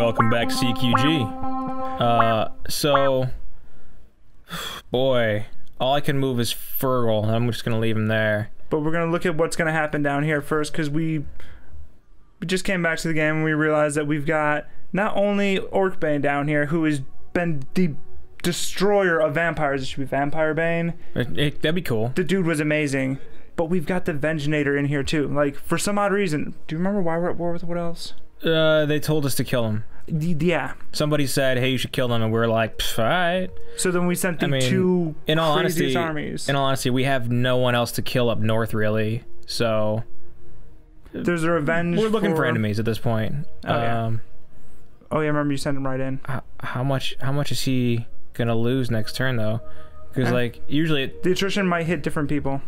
Welcome back, CQG. Uh, so, boy, all I can move is Fergal. and I'm just gonna leave him there. But we're gonna look at what's gonna happen down here first, because we we just came back to the game and we realized that we've got not only Orcbane down here, who has been the destroyer of vampires. It should be Vampire Bane. It- it- that'd be cool. The dude was amazing. But we've got the Vengenator in here too. Like for some odd reason, do you remember why we're at war with what else? Uh, they told us to kill him. Yeah. Somebody said, "Hey, you should kill them," and we are like, "All right." So then we sent the I mean, two In all honesty, armies. in all honesty, we have no one else to kill up north, really. So There's a revenge. we're looking for enemies at this point. Oh, yeah. um, Oh yeah, remember you sent him right in. how, how much? How much is he gonna lose next turn, though? Because Uh, like usually, it, The attrition might hit different people.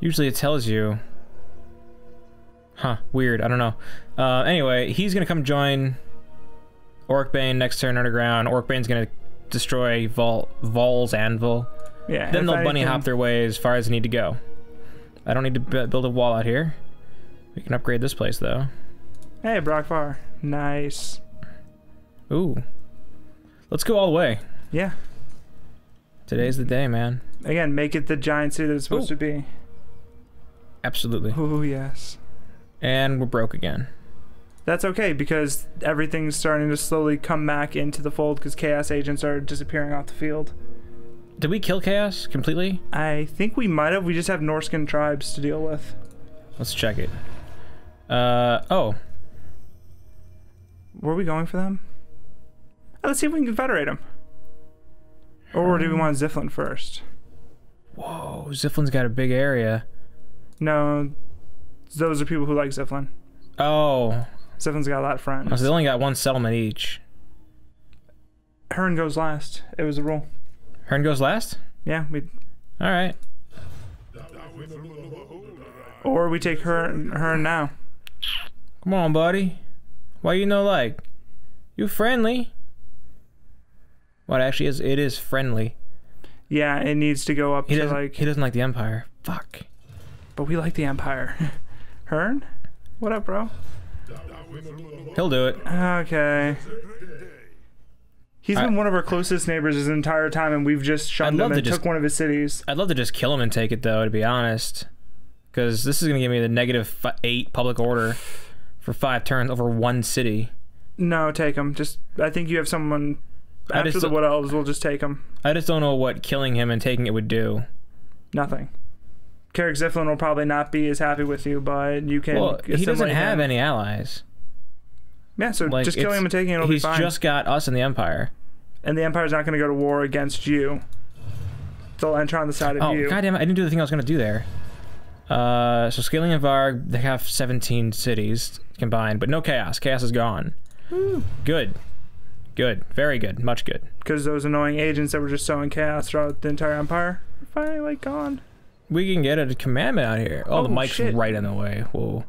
usually it tells you. Huh? Weird. I don't know. Uh, anyway, he's gonna come join Orcbane next turn underground. Orcbane's gonna destroy Vol Vol's anvil. Yeah. Then they'll bunny anything- hop their way as far as they need to go. I don't need to bu- build a wall out here. We can upgrade this place though. Hey, Brock Far. Nice. Ooh. Let's go all the way. Yeah. Today's the day, man. Again, make it the giant city that it's supposed Ooh. to be. Absolutely. Oh yes. And we're broke again. That's okay because everything's starting to slowly come back into the fold because chaos agents are disappearing off the field. Did we kill Chaos completely? I think we might have. We just have Norscan tribes to deal with. Let's check it. Uh, oh. Were we going for them? Oh, let's see if we can confederate them. Or do we um, want Ziflin first? Whoa, Ziflin's got a big area. No, those are people who like Ziflin. Oh, Ziflin's got a lot of friends. Oh, so they only got one settlement each. Hearn goes last. It was a rule. Hearn goes last? Yeah, we All right. or we take Hearn Hearn now. Come on, buddy. Why you no like? You friendly? What actually is it is friendly. Yeah, it needs to go up He to doesn't like. he doesn't like the Empire. Fuck. But we like the Empire. Hearn, what up, bro? He'll do it. Okay. He's I- been one of our closest neighbors his entire time, and we've just love him to and just- took one of his cities. I'd love to just kill him and take it though, to be honest. Because this is gonna give me the negative eight public order for five turns over one city. No, take him. Just, I think you have someone I after just the Wood Elves. We'll just take him. I just don't know what killing him and taking it would do. Nothing. Karak Ziflin will probably not be as happy with you, but you can. Well, he doesn't have him. any allies. Yeah, so Like, just killing him and taking it will He's be fine. just got us and the Empire. and the Empire's not going to go to war against you. They'll enter on the side of you. Oh, you. goddamn! I didn't do the thing I was gonna do there. Uh, so Skaeling and Varg, they have 17 cities combined, but no chaos. Chaos is gone. Good, good, very good, much good. Because those annoying agents that were just sowing chaos throughout the entire Empire are finally like gone. We can get a commandment out here. Oh, the Oh, mic's shit. right in the way. Whoa.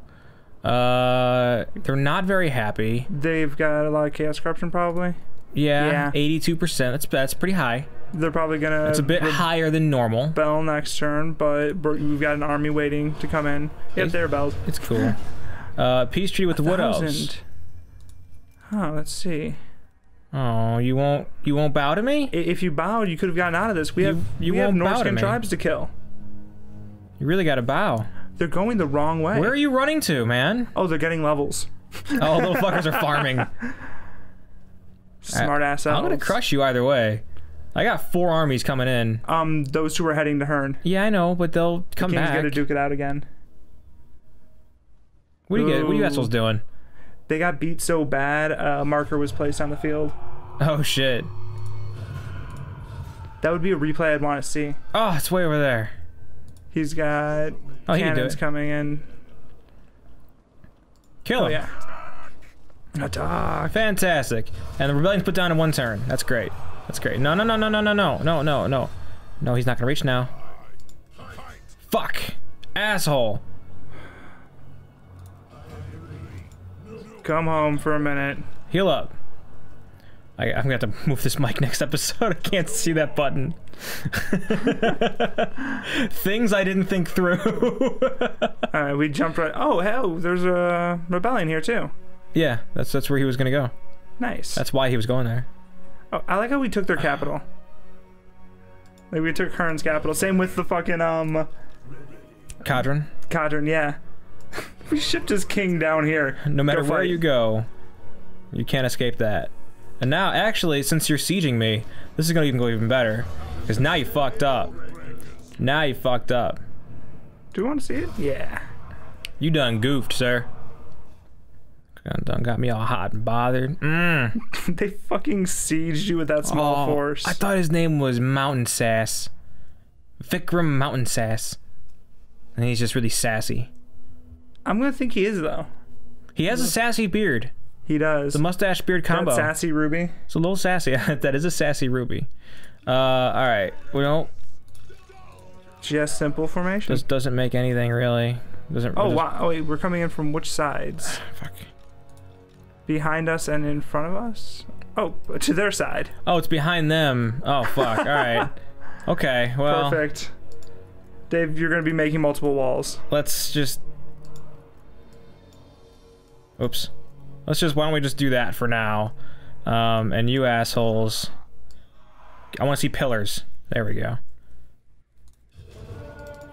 Uh, they're not very happy. They've got a lot of chaos corruption, probably. Yeah, Yeah. 82%. That's that's pretty high. They're probably going to It's a bit higher than normal. Bell next turn, but we've got an army waiting to come in. Yep, they're rebelled. It's cool. Uh, peace treaty with the Wood Elves. Huh, let's see. Oh, you won't you won't bow to me? If you bowed, you could have gotten out of this. We You- have you we have won't bow to Norscan tribes to kill. You really got to bow. They're going the wrong way. Where are you running to, man? Oh, they're getting levels. Oh, little fuckers are farming. Smart ass I'm gonna crush you either way. I got four armies coming in. Um, those two are heading to Hearn. Yeah, I know, but they'll come King's back. gonna duke it out again. What do you get? What are you assholes doing? They got beat so bad, a marker was placed on the field. Oh shit! That would be a replay I'd want to see. Oh, it's way over there. He's got Oh, he can do cannons coming in. Kill him. Oh him. yeah. Attack. Fantastic. And the rebellion's put down in one turn. That's great. That's great. No, no, no, no, no, no, no, no, no, no. No, he's not gonna reach now. Fuck. Asshole. Come home for a minute. Heal up. I, I'm gonna have to move this mic next episode. I can't see that button. Things I didn't think through. All right, we jumped right. Oh hell, there's a rebellion here too. yeah, that's that's where he was gonna go. Nice. That's why he was going there. Oh, I like how we took their capital. Like we took Kern's capital. Same with the fucking um Kadron, Kadron. Yeah, we shipped his king down here. no matter where fight. you go, you can't escape that. And now, actually, since you're sieging me, this is gonna even go even better. Because now you fucked up. Now you fucked up. Do you want to see it? Yeah. You done goofed, sir. Done- got me all hot and bothered. Mmm. they fucking sieged you with that small Oh, force. I thought his name was Mountain Sass. Vikram Mountain Sass. And he's just really sassy. I'm gonna think he is though. He has a sassy beard. He does. The mustache beard That combo. sassy Ruby. It's a little sassy. that is a sassy ruby. Uh, all right. We don't. Just simple formation. this doesn't make anything really. Doesn't. oh doesn't- wow! Oh, wait, we're coming in from which sides? Fuck. Behind us and in front of us? Oh, to their side. Oh, it's behind them. Oh fuck. All right. Okay. Well, Perfect. Dave, you're gonna be making multiple walls. let's just. Oops. Let's just. Why don't we just do that for now? Um, and you assholes. I want to see pillars. There we go.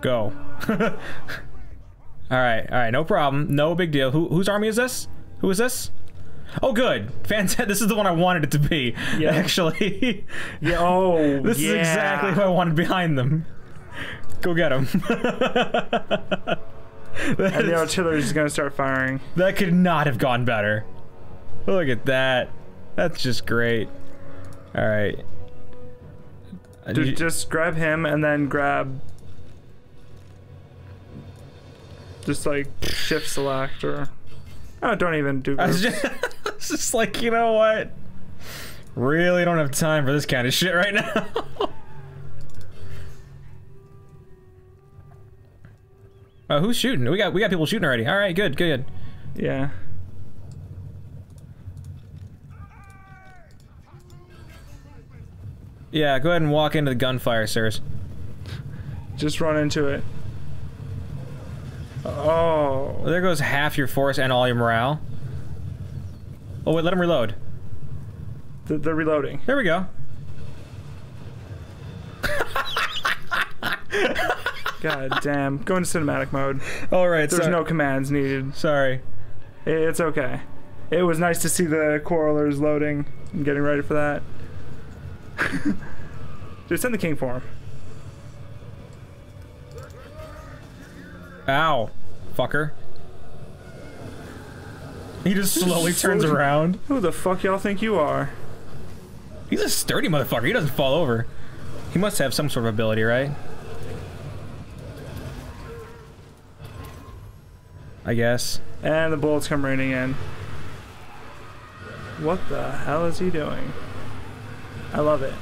Go. all right. All right. No problem. No big deal. Who whose army is this? Who is this? Oh, good. Fantastic. This is the one I wanted it to be. Yeah. Actually. Yeah. Oh, This yeah. is exactly who I wanted behind them. Go get them. And the artillery is gonna start firing. that could not have gone better. Look at that. That's just great. All right. You- Just grab him and then grab. Just like shift select or. Oh, don't even do. I was groups. just, it's just like, you know what? Really don't have time for this kind of shit right now. Oh, who's shooting? We got we got people shooting already. All right, good, good. Yeah. Yeah, go ahead and walk into the gunfire, sirs. Just run into it. Oh. There goes half your force and all your morale. Oh wait, let them reload. They're reloading. There we go. God damn. Go into cinematic mode. All right, There's so- no commands needed. Sorry. It's okay. It was nice to see the quarrelers loading and getting ready for that. Just send the king for him. Ow, fucker. He just slowly turns around. Who the fuck y'all think you are? He's a sturdy motherfucker. He doesn't fall over. He must have some sort of ability, right? I guess. And the bullets come raining in. What the hell is he doing? I love it.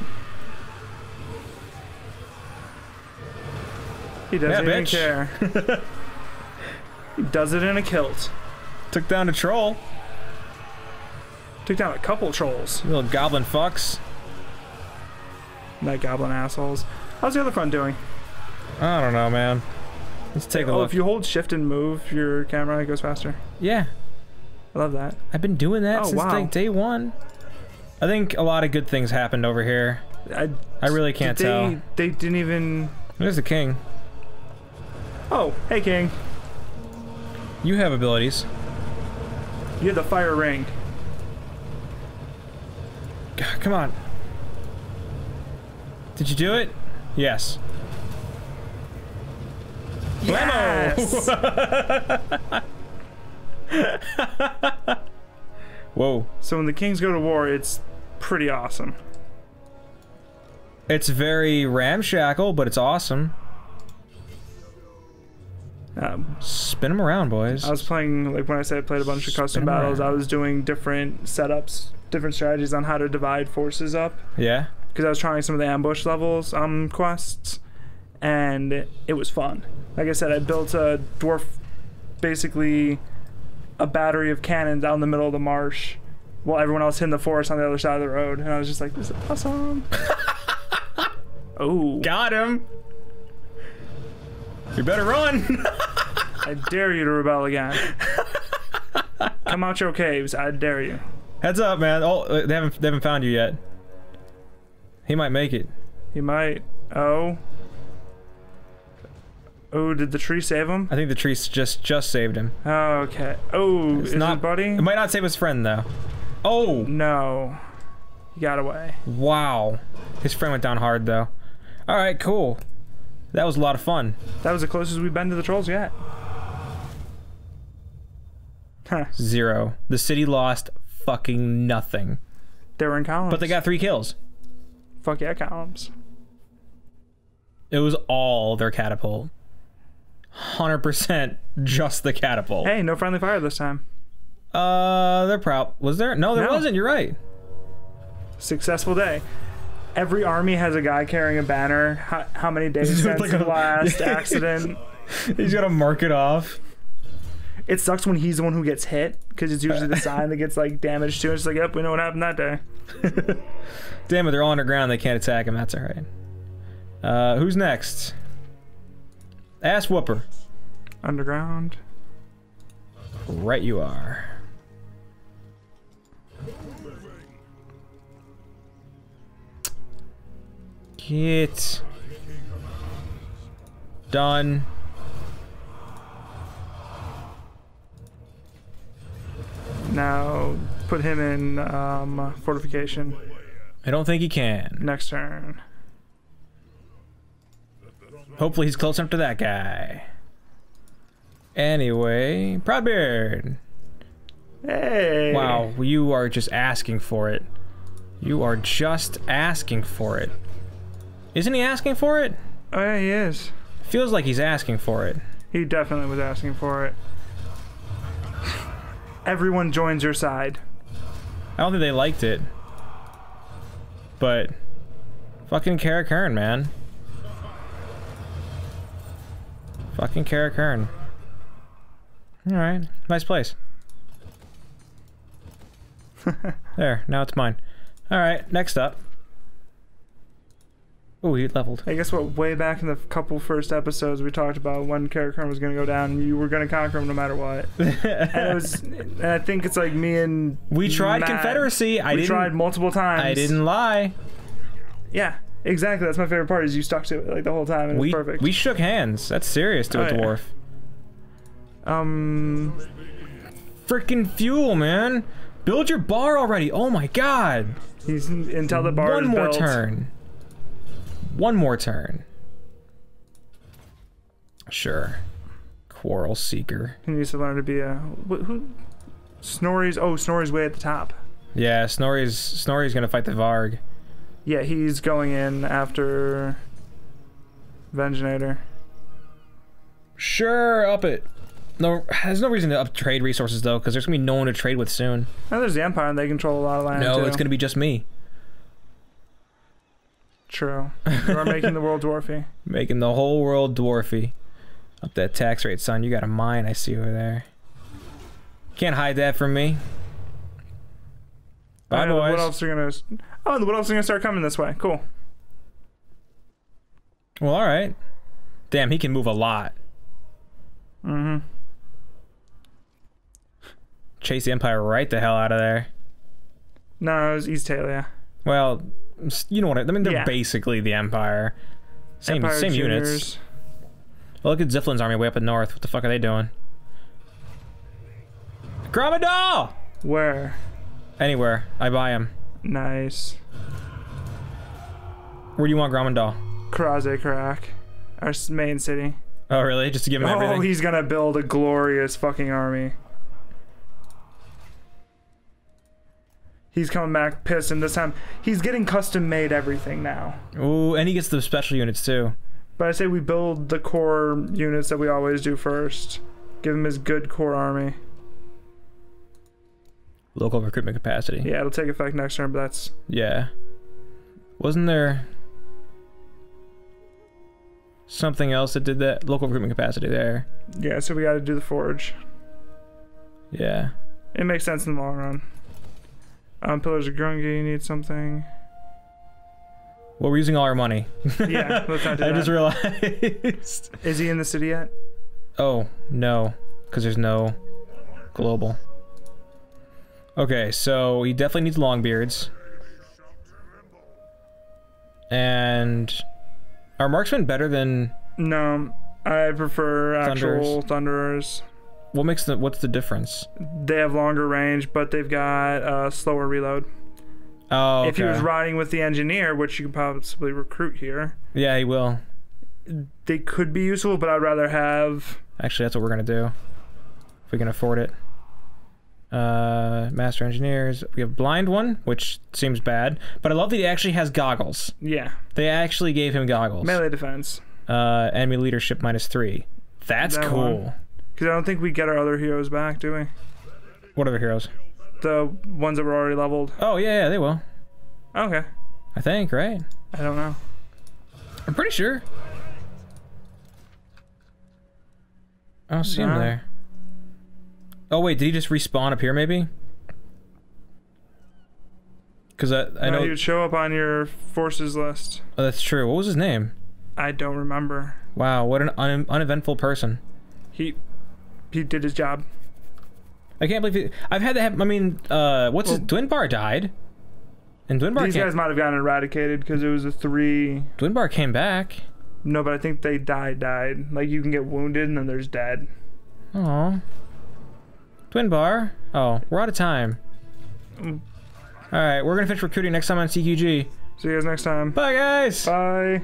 He doesn't Yeah, even bitch. care. he does it in a kilt. Took down a troll. Took down a couple trolls. You little goblin fucks. Night goblin assholes. How's the other front doing? I don't know, man. Let's take a oh, look. if you hold shift and move your camera, it goes faster. yeah, I love that. I've been doing that Oh, since wow. like day one. I think a lot of good things happened over here. I, I really can't they, tell. They didn't even. There's the king. Oh, hey King, You have abilities. you have the fire ring. God, come on. Did you do it? Yes. Yes! Whoa. so when the kings go to war, it's pretty awesome. It's very ramshackle, but it's awesome. Um, Spin them around, boys. I was playing like when I said I played a bunch of Spin custom battles. I was doing different setups, different strategies on how to divide forces up yeah? because I was trying some of the ambush levels um quests, and it was fun. Like I said, I built a dwarf, basically a battery of cannons out in the middle of the marsh, while everyone else hid in the forest on the other side of the road, and I was just like, "This is awesome." Oh, Got him. You better run. I dare you to rebel again. Come out your caves. I dare you. Heads up, man. Oh, uh, they haven't they haven't found you yet. He might make it. He might. Oh. Oh, did the tree save him? I think the tree just just saved him. Oh, okay. Oh, It's is not it buddy? It might not save his friend though. Oh, No. He got away. wow. His friend went down hard though. All right, cool. That was a lot of fun. That was the closest we've been to the trolls yet. Huh. Zero. The city lost fucking nothing. They were in columns. But they got three kills. Fuck yeah, columns. It was all their catapult. 100% just the catapult. Hey, no friendly fire this time. Uh, they're proud. Was there? No, there No. wasn't. You're right. Successful day. Every army has a guy carrying a banner. How, how many days since like the a- last accident? He's got to mark it off. It sucks when he's the one who gets hit because it's usually the sign that gets like damaged too. It's like, yep, we know what happened that day. Damn it, they're all underground. They can't attack him. That's all right. Uh, who's next? Ass whooper. Underground. Right, you are. Get done. Now put him in um, fortification I don't think he can. next turn. Hopefully, he's close enough to that guy. Anyway, Proudbeard. Hey. Wow, you are just asking for it. You are just asking for it. Isn't he asking for it? Oh yeah, he is. Feels like he's asking for it. He definitely was asking for it. Everyone joins your side. I don't think they liked it. But fucking Kara Kern, man. Fucking Kara Kern. Alright, nice place. there, now it's mine. Alright, next up. Oh, he leveled. I guess what way back in the couple first episodes we talked about when Karakurt was gonna go down and you were gonna conquer him no matter what. And it was and I think it's like me and we tried Matt, Confederacy. I we didn't. tried multiple times. I didn't lie. Yeah, exactly. That's my favorite part is you stuck to it like the whole time and it We was perfect. we shook hands. That's serious to Oh, a yeah. dwarf. um Freaking fuel, man. Build your bar already. Oh my god. he's until the bar One more built. turn. One more turn. Sure. Quarrel Seeker. He needs to learn to be a wh- who Snorri's oh Snorri's way at the top. Yeah, Snorri's Snorri's gonna fight the Varg. Yeah, he's going in after Vengenator. Sure, up it. No, there's no reason to up trade resources though, because there's gonna be no one to trade with soon. Now there's the Empire and they control a lot of land No, too. it's gonna be just me True. You are making the world dwarfy. making the whole world dwarfy. Up that tax rate, son. You got a mine, I see over there. Can't hide that from me. Bye, the boys. Wood Elves are gonna. Oh, the Wood Elves are gonna start coming this way. Cool. Well, all right. Damn, he can move a lot. Mm-hmm. Chase the Empire right the hell out of there. No, it was Estalia. Well, you know what? I, I mean, they're Yeah. basically the Empire. Same Empire same units. Well, look at Ziflin's army way up in north. What the fuck are they doing? Grombrindal! Where? Anywhere. I buy him. Nice. Where do you want Grombrindal? Kraze Crack. Our main city. Oh, really? Just to give him Oh, everything? Oh, he's gonna build a glorious fucking army. He's coming back pissed, and this time he's getting custom made everything now. Ooh, and he gets the special units too. But I say we build the core units that we always do first. Give him his good core army. Local recruitment capacity. Yeah, it'll take effect next turn, but that's Yeah. Wasn't there something else that did that? Local recruitment capacity there. yeah. So we got to do the forge. Yeah. It makes sense in the long run. Um, Pillars of Grungni need something. Well, we're using all our money. Yeah, let's not do I that. just realized. Is he in the city yet? oh, no. Because there's no global. Okay, so he definitely needs long beards. And are marksmen better than No, I prefer actual Thunderers. thunderers. what makes the what's the difference? They have longer range, but they've got uh, slower reload. Oh, okay. If he was riding with the engineer, which you could possibly recruit here, yeah, he will. they could be useful, but I'd rather have. Actually, that's what we're gonna do. If we can afford it. Uh, master engineers. We have blind one, which seems bad, but I love that he actually has goggles. Yeah, They actually gave him goggles. melee defense. Uh, enemy leadership minus three. That's That cool. Because I don't think we get our other heroes back, do we? What other heroes? The ones that were already leveled. Oh yeah, yeah, they will. Okay. I think, right? I don't know. I'm pretty sure. I don't see him there. Oh wait, did he just respawn up here maybe? Because I, I no, know he would show up on your forces list. oh, that's true. What was his name? I don't remember. Wow, what an un- uneventful person. He he did his job. I can't believe it. I've had that happen. I mean, uh, what's his Dwinbar died, and Dwinbar These guys might have gotten eradicated because it was a three. Dwinbar came back. No, but I think they died. Died. Like you can get wounded and then there's dead. Oh, Dwinbar. Oh, we're out of time. Mm. All right, we're gonna finish recruiting next time on CQG. See you guys next time. Bye, guys. Bye.